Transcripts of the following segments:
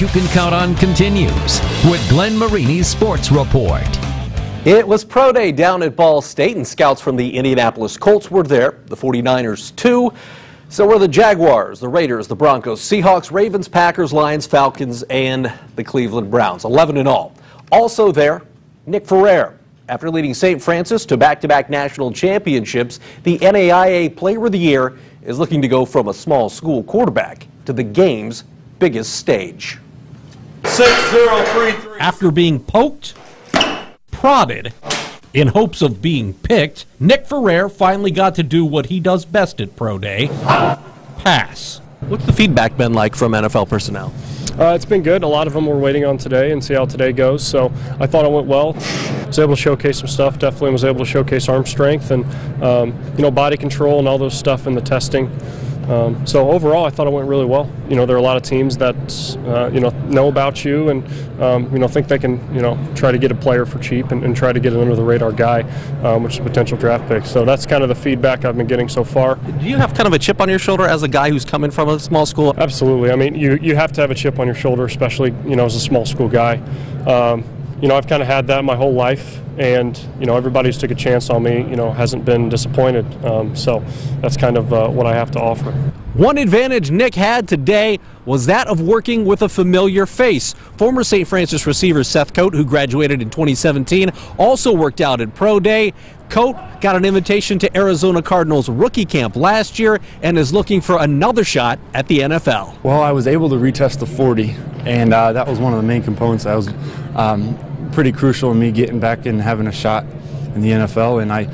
you can count on continues with Glenn Marini's Sports Report. It was Pro Day down at Ball State, and scouts from the Indianapolis Colts were there, the 49ers too. So were the Jaguars, the Raiders, the Broncos, Seahawks, Ravens, Packers, Lions, Falcons, and the Cleveland Browns, 11 in all. Also there, Nick Ferrer. After leading St. Francis to back-to-back national championships, the NAIA Player of the Year is looking to go from a small school quarterback to the game's biggest stage. Six zero three three. After being poked, prodded, in hopes of being picked, Nick Ferrer finally got to do what he does best at Pro Day pass. What's the feedback been like from NFL personnel? Uh, it's been good. A lot of them were waiting on today and see how today goes. So I thought it went well. Was able to showcase some stuff. Definitely was able to showcase arm strength and um, you know body control and all those stuff in the testing. Um, so overall, I thought it went really well. You know, there are a lot of teams that uh, you know know about you and um, you know think they can you know try to get a player for cheap and, and try to get an under the radar guy, um, which is a potential draft pick. So that's kind of the feedback I've been getting so far. Do you have kind of a chip on your shoulder as a guy who's coming from a small school? Absolutely. I mean, you you have to have a chip on your shoulder, especially you know as a small school guy. You know, I've kind of had that my whole life, and you know, everybody who's took a chance on me, you know, hasn't been disappointed. Um, so that's kind of uh, what I have to offer. One advantage Nick had today was that of working with a familiar face. Former St. Francis receiver Seth Coate, who graduated in 2017, also worked out at Pro Day. Coate got an invitation to Arizona Cardinals rookie camp last year and is looking for another shot at the NFL. Well, I was able to retest the 40, and uh, that was one of the main components. I was um, pretty crucial in me getting back and having a shot in the NFL. And I,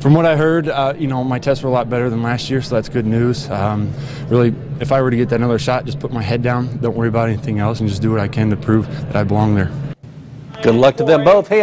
from what I heard, uh, you know, my tests were a lot better than last year, so that's good news. Um, really, if I were to get that another shot, just put my head down, don't worry about anything else, and just do what I can to prove that I belong there. Good luck to them both. Hey,